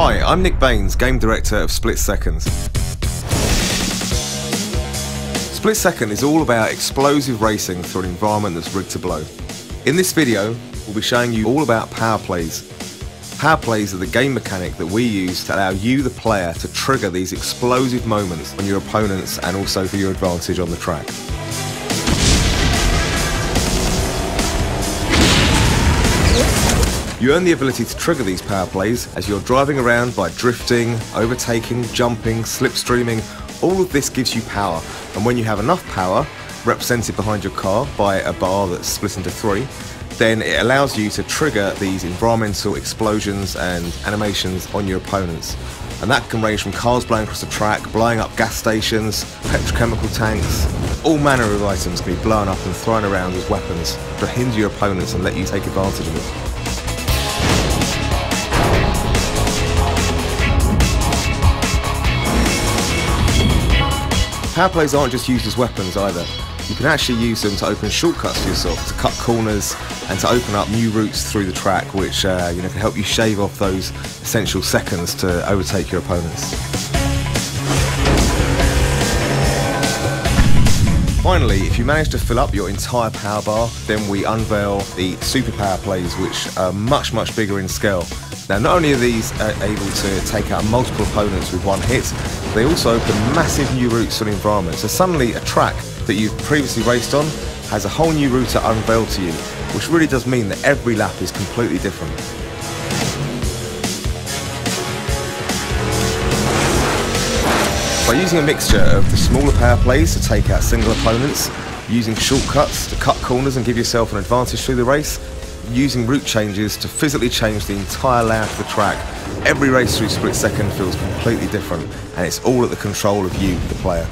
Hi, I'm Nick Baynes, Game Director of Split Seconds. Split Second is all about explosive racing through an environment that's rigged to blow. In this video, we'll be showing you all about power plays. Power plays are the game mechanic that we use to allow you, the player, to trigger these explosive moments on your opponents and also for your advantage on the track. You earn the ability to trigger these power plays as you're driving around by drifting, overtaking, jumping, slipstreaming. All of this gives you power, and when you have enough power, represented behind your car by a bar that's split into three, then it allows you to trigger these environmental explosions and animations on your opponents. And that can range from cars blowing across the track, blowing up gas stations, petrochemical tanks, all manner of items can be blown up and thrown around as weapons to hinder your opponents and let you take advantage of it. Power plays aren't just used as weapons either. You can actually use them to open shortcuts for yourself, to cut corners, and to open up new routes through the track, which uh, you know can help you shave off those essential seconds to overtake your opponents. Finally, if you manage to fill up your entire power bar, then we unveil the super power plays, which are much, much bigger in scale. Now, not only are these uh, able to take out multiple opponents with one hit, they also open massive new routes to the environment. So suddenly a track that you've previously raced on has a whole new route to unveil to you, which really does mean that every lap is completely different. By using a mixture of the smaller power plays to take out single opponents, using shortcuts to cut corners and give yourself an advantage through the race, using route changes to physically change the entire layout of the track. Every race through Split Second feels completely different, and it's all at the control of you, the player.